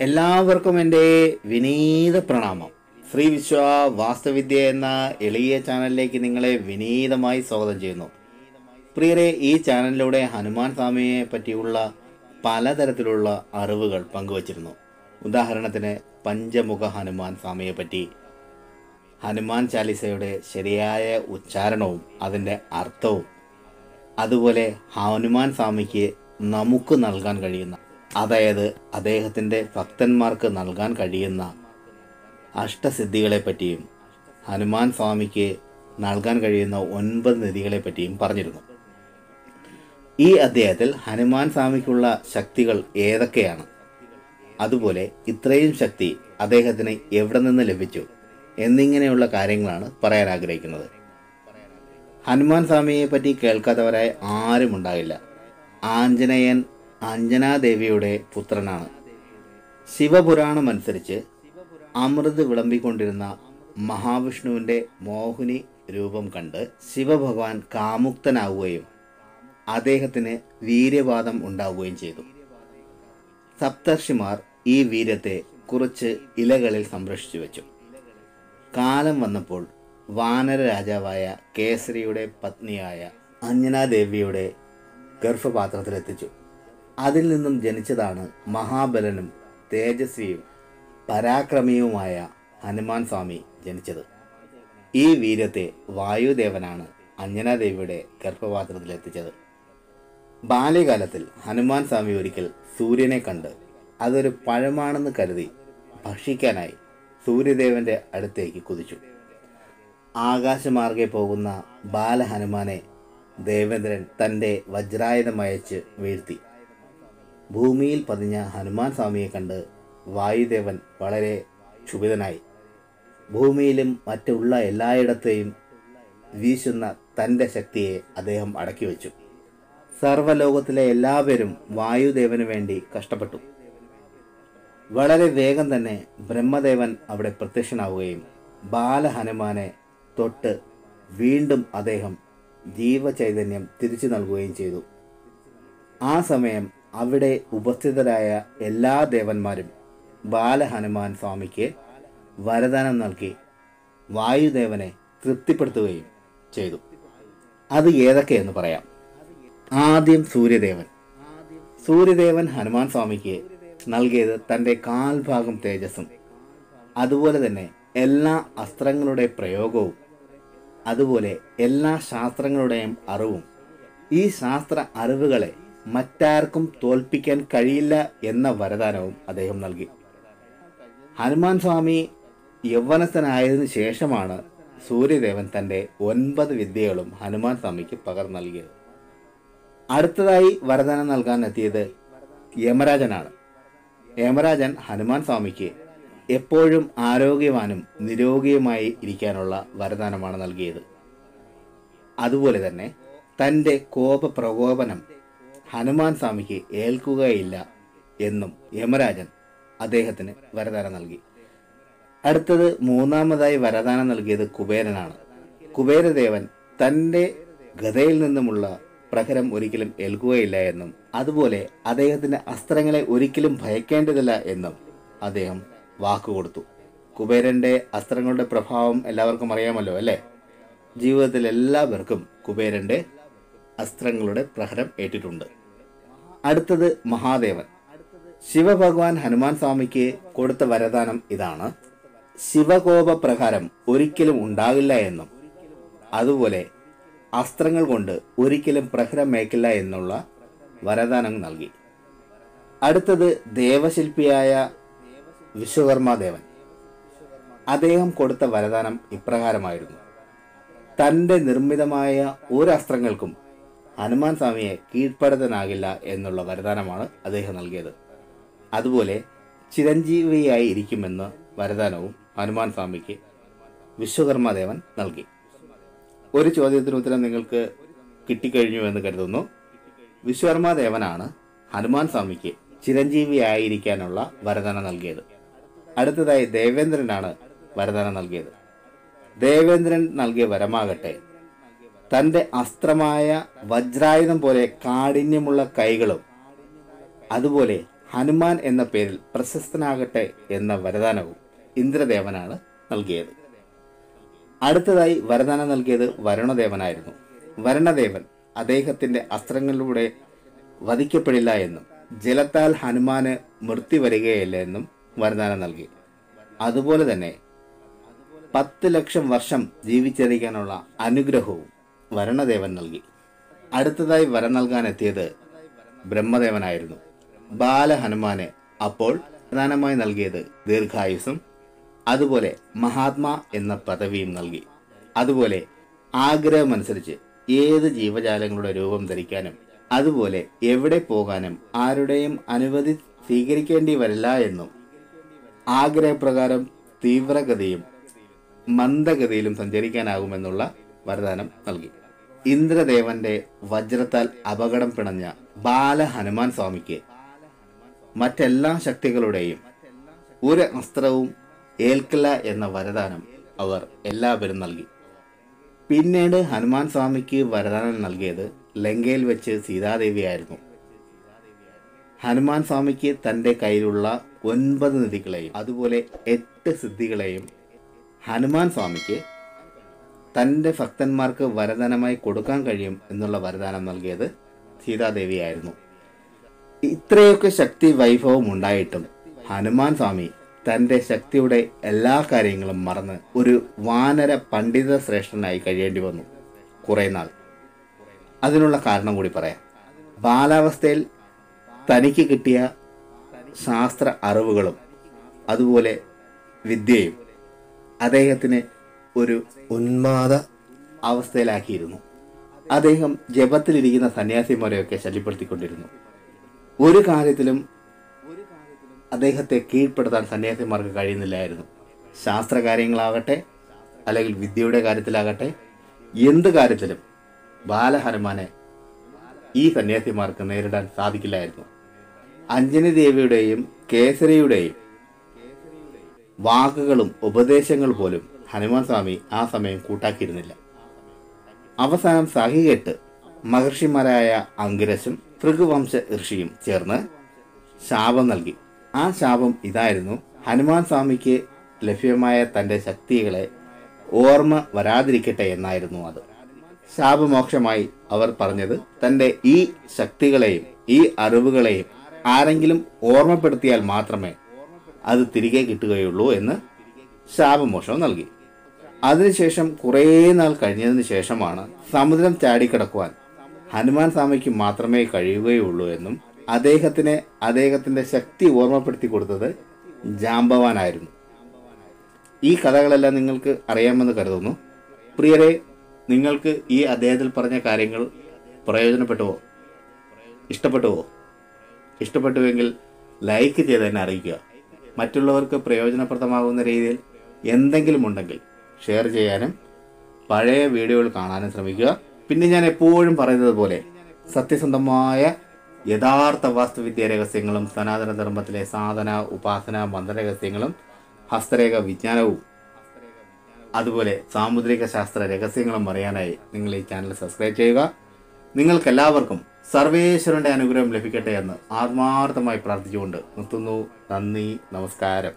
എല്ലാവർക്കും എന്റെ വിനീത പ്രണാമം. ശ്രീ വിശ്വ വാസ്തുവിദ്യ എന്ന എളിയ ചാനലിലേക്ക് നിങ്ങളെ വിനീതമായി സ്വാഗതം ചെയ്യുന്നു. പ്രിയരെ ഈ ചാനലിലൂടെ ഹനുമാൻ സ്വാമിയെ പറ്റിയുള്ള പലതരത്തിലുള്ള അറിവുകൾ പങ്കുവച്ചിരുന്നു. ഉദാഹരണത്തിന് പഞ്ചമുഖ ഹനുമാൻ സ്വാമിയെ പറ്റി. ഹനുമാൻ ചാലിസയുടെ ശരിയായ ഉച്ചാരണവും അതിന്റെ അർത്ഥവും. അതുപോലെ ഹനുമാൻ സ്വാമിക്ക് നമുക്ക് നൽകാൻ കഴിയുന്ന അതായത് അദ്ദേഹത്തിന്റെ ഭക്തന്മാർക്ക് നൽകാൻ കഴിയുന്ന അഷ്ടസിദ്ധികളെപ്പറ്റിയും ഹനുമാൻ സ്വാമിക്ക് നൽകാൻ കഴിയുന്ന ഒൻപത് നിധികളെപ്പറ്റിയും പറഞ്ഞിരുന്നു. ഈ അധ്യായത്തിൽ ഹനുമാൻ സ്വാമിക്കുള്ള ശക്തികൾ ഏതൊക്കെയാണ്? അതുപോലെ ഇത്രയും ശക്തി അദ്ദേഹത്തിന് എവിടെ നിന്ന് ലഭിച്ചു എന്നിങ്ങനെയുള്ള കാര്യങ്ങളാണ് പറയാൻ ആഗ്രഹിക്കുന്നത്. ഹനുമാൻ സ്വാമിയെ പറ്റി കേൾക്കാത്തവരായി ആരും ഉണ്ടാകില്ല ആഞ്ജനേയൻ അഞ്ജനാദേവിയുടെ പുത്രനാണ്. ശിവപുരാണം അനുസരിച്ച് അമൃത് വിളമ്പിക്കൊണ്ടിരുന്ന മഹാവിഷ്ണുവിന്റെ മോഹിനി രൂപം കണ്ട് ശിവഭഗവാൻ കാമുക്തനാവുകയും അദ്ദേഹത്തിന് വീര്യവാദം ഉണ്ടാവുകയും ചെയ്തു. സപ്തർഷിമാർ ഈ വീര്യത്തെ കുറച്ച് ഇലകളിൽ സംരക്ഷിച്ചു വെച്ചു. കാലം വന്നപ്പോൾ വാനര രാജാവായ കേസരിയുടെ പത്നിയായ അഞ്ജനാദേവിയുടെ ഗർഭപാത്രത്തിലെത്തിച്ചു. അതിൽ നിന്നും ജനിച്ചതാണ് മഹാബലനും തേജസ്വിയും പരാക്രമിയുമായ ഹനുമാൻ സ്വാമി ജനിച്ചത്. ഈ വീര്യത്തെ വായുദേവനാണ് അഞ്ജനാദേവിയുടെ ഗർഭപാത്രത്തിലെത്തിച്ചത് ബാല്യകാലത്തിൽ ഹനുമാൻ സ്വാമി ഒരിക്കൽ സൂര്യനെ കണ്ട് അതൊരു പഴമാണെന്ന് കരുതി ഭക്ഷിക്കാനായി സൂര്യദേവന്റെ അടുത്തേക്ക് കുതിച്ചു. ആകാശമാർഗെ പോകുന്ന ബാലഹനുമാനെ ദേവേന്ദ്രൻ തന്റെ വജ്രായുധമയച്ച് വീഴ്ത്തി. ഭൂമിയിൽ പതിഞ്ഞ ഹനുമാൻ സ്വാമിയെ കണ്ട് വായുദേവൻ വളരെ ക്ഷുഭിതനായി. ഭൂമിയിലും മറ്റുള്ള എല്ലായിടത്തെയും വീശുന്ന തന്റെ ശക്തിയെ അദ്ദേഹം അടക്കി വച്ചു. സർവലോകത്തിലെ എല്ലാവരും വായുദേവന് വേണ്ടി കഷ്ടപ്പെട്ടു. വളരെ വേഗം തന്നെ ബ്രഹ്മദേവൻ അവിടെ പ്രത്യക്ഷനാവുകയും ബാലഹനുമാനെ തൊട്ട് വീണ്ടും അദ്ദേഹം ജീവചൈതന്യം തിരിച്ചു നൽകുകയും ചെയ്തു. ആ സമയം അവിടെ ഉപസ്ഥിതരായ എല്ലാ ദേവന്മാരും ബാലഹനുമാൻ സ്വാമിക്ക് വരദാനം നൽകി വായുദേവനെ തൃപ്തിപ്പെടുത്തുകയും ചെയ്തു. അത് ഏതൊക്കെയെന്ന് പറയാം. ആദ്യം സൂര്യദേവൻ. സൂര്യദേവൻ ഹനുമാൻ സ്വാമിക്ക് നൽകിയത് തന്റെ കാൽഭാഗം തേജസ്സും അതുപോലെ തന്നെ എല്ലാ അസ്ത്രങ്ങളുടെ പ്രയോഗവും അതുപോലെ എല്ലാ ശാസ്ത്രങ്ങളുടെയും അറിവും. ഈ ശാസ്ത്ര അറിവുകളെ മറ്റാർക്കും തോൽപ്പിക്കാൻ കഴിയില്ല എന്ന വരദാനവും അദ്ദേഹം നൽകി. ഹനുമാൻ സ്വാമി യൗവനസ്ഥനായതിനു ശേഷമാണ് സൂര്യദേവൻ തന്റെ ഒൻപത് വിദ്യകളും ഹനുമാൻ സ്വാമിക്ക് പകർന്നു നൽകിയത്. അടുത്തതായി വരദാനം നൽകാൻ എത്തിയത് യമരാജനാണ്. യമരാജൻ ഹനുമാൻ സ്വാമിക്ക് എപ്പോഴും ആരോഗ്യവാനും നിരോഗിയുമായി ഇരിക്കാനുള്ള വരദാനമാണ് നൽകിയത്. അതുപോലെ തന്നെ തന്റെ കോപപ്രകോപനം ഹനുമാൻ സ്വാമിക്ക് ഏൽക്കുകയില്ല എന്നും യമരാജൻ അദ്ദേഹത്തിന് വരദാനം നൽകി. അടുത്തത് മൂന്നാമതായി വരദാനം നൽകിയത് കുബേരനാണ്. കുബേരദേവൻ തന്റെ ഗതയിൽ നിന്നുമുള്ള പ്രഹരം ഒരിക്കലും ഏൽക്കുകയില്ല എന്നും അതുപോലെ അദ്ദേഹത്തിന്റെ അസ്ത്രങ്ങളെ ഒരിക്കലും ഭയക്കേണ്ടതില്ല എന്നും അദ്ദേഹം വാക്കുകൊടുത്തു കുബേരന്റെ അസ്ത്രങ്ങളുടെ പ്രഭാവം എല്ലാവർക്കും അറിയാമല്ലോ അല്ലേ? ജീവിതത്തിൽ എല്ലാവർക്കും കുബേരന്റെ അസ്ത്രങ്ങളുടെ പ്രഹരം ഏറ്റിട്ടുണ്ട്. അടുത്തത് മഹാദേവൻ. ശിവഭഗവാൻ ഹനുമാൻ സ്വാമിക്ക് കൊടുത്ത വരദാനം ഇതാണ്. ശിവകോപ പ്രകാരം ഒരിക്കലും ഉണ്ടാകില്ല എന്നും അതുപോലെ അസ്ത്രങ്ങൾ കൊണ്ട് ഒരിക്കലും പ്രഹരം മേക്കില്ല എന്നുള്ള വരദാനം നൽകി. അടുത്തത് ദേവശില്പിയായ വിശ്വകർമാദേവൻ. അദ്ദേഹം കൊടുത്ത വരദാനം ഇപ്രകാരമായിരുന്നു. തന്റെ നിർമ്മിതമായ ഒരു അസ്ത്രങ്ങൾക്കും ഹനുമാൻ സ്വാമിയെ കീഴ്പ്പെടുത്താനാകില്ല എന്നുള്ള വരദാനമാണ് അദ്ദേഹം നൽകിയത്. അതുപോലെ ചിരഞ്ജീവിയായി ഇരിക്കുമെന്ന് വരദാനവും ഹനുമാൻ സ്വാമിക്ക് വിശ്വകർമ്മദേവൻ നൽകി. ഒരു ചോദ്യത്തിന് ഉത്തരം നിങ്ങൾക്ക് കിട്ടിക്കഴിഞ്ഞു എന്ന് കരുതുന്നു. വിശ്വകർമ്മദേവനാണ് ഹനുമാൻ സ്വാമിക്ക് ചിരഞ്ജീവിയായിരിക്കാനുള്ള വരദാനം നൽകിയത്. അടുത്തതായി ദേവേന്ദ്രനാണ് വരദാനം നൽകിയത്. ദേവേന്ദ്രൻ നൽകിയ വരമാകട്ടെ തന്റെ അസ്ത്രമായ വജ്രായുധം പോലെ കാഠിന്യമുള്ള കൈകളും അതുപോലെ ഹനുമാൻ എന്ന പേരിൽ പ്രശസ്തനാകട്ടെ എന്ന വരദാനവും ഇന്ദ്രദേവനാണ് നൽകിയത്. അടുത്തതായി വരദാനം നൽകിയത് വരുണദേവനായിരുന്നു. വരുണദേവൻ അദ്ദേഹത്തിന്റെ അസ്ത്രങ്ങളിലൂടെ വധിക്കപ്പെടില്ല എന്നും ജലത്താൽ ഹനുമാന് മൃത്യു വരികയില്ല എന്നും വരദാനം നൽകി. അതുപോലെ തന്നെ പത്ത് ലക്ഷം വർഷം ജീവിച്ചിരിക്കാനുള്ള അനുഗ്രഹവും വരുണദേവൻ നൽകി. അടുത്തതായി വരം നൽകാൻ എത്തിയത് ബ്രഹ്മദേവനായിരുന്നു. ബാലഹനുമാനെ അപ്പോൾ പ്രധാനമായി നൽകിയത് ദീർഘായുസും അതുപോലെ മഹാത്മാ എന്ന പദവിയും നൽകി. അതുപോലെ ആഗ്രഹമനുസരിച്ച് ഏത് ജീവജാലങ്ങളുടെ രൂപം ധരിക്കാനും അതുപോലെ എവിടെ പോകാനും ആരുടെയും അനുമതി സ്വീകരിക്കേണ്ടി വരില്ല എന്നും ആഗ്രഹപ്രകാരം തീവ്രഗതിയും മന്ദഗതിയിലും സഞ്ചരിക്കാനാകുമെന്നുള്ള വരദാനം നൽകി. ഇന്ദ്രദേവന്റെ വജ്രത്താൽ അപകടം പിണഞ്ഞ ബാല ഹനുമാൻ സ്വാമിക്ക് മറ്റെല്ലാ ശക്തികളുടെയും ഒരു അസ്ത്രവും ഏൽക്കില്ല എന്ന വരദാനം അവർ എല്ലാവരും നൽകി. പിന്നീട് ഹനുമാൻ സ്വാമിക്ക് വരദാനം നൽകിയത് ലങ്കയിൽ വെച്ച് സീതാദേവിയായിരുന്നു. ഹനുമാൻ സ്വാമിക്ക് തന്റെ കയ്യിലുള്ള ഒൻപത് നിധികളെയും അതുപോലെ എട്ട് സിദ്ധികളെയും ഹനുമാൻ സ്വാമിക്ക് തന്റെ ഭക്തന്മാർക്ക് വരദാനമായി കൊടുക്കാൻ കഴിയും എന്നുള്ള വരദാനം നൽകിയത് സീതാദേവിയായിരുന്നു. ഇത്രയൊക്കെ ശക്തി വൈഭവം ഉണ്ടായിട്ടും ഹനുമാൻ സ്വാമി തന്റെ ശക്തിയുടെ എല്ലാ കാര്യങ്ങളും മറന്ന് ഒരു വാനര പണ്ഡിത ശ്രേഷ്ഠനായി കഴിയേണ്ടി വന്നു കുറേ നാൾ. അതിനുള്ള കാരണം കൂടി പറയാം. ബാലാവസ്ഥയിൽ തനിക്ക് കിട്ടിയ ശാസ്ത്ര അറിവുകളും അതുപോലെ വിദ്യയും അദ്ദേഹത്തിന് ഒരു ഉന്മാദ അവസ്ഥയിലാക്കിയിരുന്നു. അദ്ദേഹം ജപത്തിലിരിക്കുന്ന സന്യാസിമാരെയൊക്കെ ശല്യപ്പെടുത്തിക്കൊണ്ടിരുന്നു. ഒരു കാര്യത്തിലും അദ്ദേഹത്തെ കീഴ്പ്പെടുത്താൻ സന്യാസിമാർക്ക് കഴിയുന്നില്ലായിരുന്നു. ശാസ്ത്രകാര്യങ്ങളാകട്ടെ അല്ലെങ്കിൽ വിദ്യയുടെ കാര്യത്തിലാകട്ടെ എന്ത് കാര്യത്തിലും ബാലഹനുമാനെ ഈ സന്യാസിമാർക്ക് നേരിടാൻ സാധിക്കില്ലായിരുന്നു. അഞ്ജനി ദേവിയുടെയും കേസരിയുടെയും വാക്കുകളും ഉപദേശങ്ങൾ പോലും ഹനുമാൻ സ്വാമി ആ സമയം കൂട്ടാക്കിയിരുന്നില്ല. അവസാനം സഹികെട്ട് മഹർഷിമാരായ അങ്കിരശും ഭൃഗുവംശ ഋഷിയും ചേർന്ന് ശാപം നൽകി. ആ ശാപം ഇതായിരുന്നു ഹനുമാൻ സ്വാമിക്ക് ലഭ്യമായ തന്റെ ശക്തികളെ ഓർമ്മ വരാതിരിക്കട്ടെ എന്നായിരുന്നു അത്. ശാപമോക്ഷമായി അവർ പറഞ്ഞത് തന്റെ ഈ ശക്തികളെയും ഈ അറിവുകളെയും ആരെങ്കിലും ഓർമ്മപ്പെടുത്തിയാൽ മാത്രമേ അത് തിരികെ കിട്ടുകയുള്ളൂ എന്ന് ശാപമോക്ഷം നൽകി. അതിനുശേഷം കുറേ നാൾ കഴിഞ്ഞതിന് ശേഷമാണ് സമുദ്രം ചാടിക്കിടക്കുവാൻ ഹനുമാൻ സ്വാമിക്ക് മാത്രമേ കഴിയുകയുള്ളൂ എന്നും അദ്ദേഹത്തിന് അദ്ദേഹത്തിന്റെ ശക്തി ഓർമ്മപ്പെടുത്തി കൊടുത്തത് ജാമ്പവാനായിരുന്നു. ഈ കഥകളെല്ലാം നിങ്ങൾക്ക് അറിയാമെന്ന് കരുതുന്നു. പ്രിയരെ നിങ്ങൾക്ക് ഈ അദ്ദേഹത്തിൽ പറഞ്ഞ കാര്യങ്ങൾ പ്രയോജനപ്പെട്ടുവോ? ഇഷ്ടപ്പെട്ടുവോ? ഇഷ്ടപ്പെട്ടുവെങ്കിൽ ലൈക്ക് ചെയ്ത് തന്നെ അറിയിക്കുക. മറ്റുള്ളവർക്ക് പ്രയോജനപ്രദമാകുന്ന രീതിയിൽ എന്തെങ്കിലും ഉണ്ടെങ്കിൽ ഷെയർ ചെയ്യാനും പഴയ വീഡിയോകൾ കാണാനും ശ്രമിക്കുക. പിന്നെ ഞാൻ എപ്പോഴും പറയുന്നത് പോലെ സത്യസന്ധമായ യഥാർത്ഥ വാസ്തുവിദ്യ രഹസ്യങ്ങളും സനാതന ധർമ്മത്തിലെ സാധന ഉപാസന മന്ത്രരഹസ്യങ്ങളും ഹസ്തരേഖ വിജ്ഞാനവും അതുപോലെ സാമുദ്രിക ശാസ്ത്ര രഹസ്യങ്ങളും അറിയാനായി നിങ്ങൾ ഈ ചാനൽ സബ്സ്ക്രൈബ് ചെയ്യുക. നിങ്ങൾക്കെല്ലാവർക്കും സർവേശ്വരന്റെ അനുഗ്രഹം ലഭിക്കട്ടെ എന്ന് ആത്മാർത്ഥമായി പ്രാർത്ഥിച്ചുകൊണ്ട് നിർത്തുന്നു. നന്ദി നമസ്കാരം.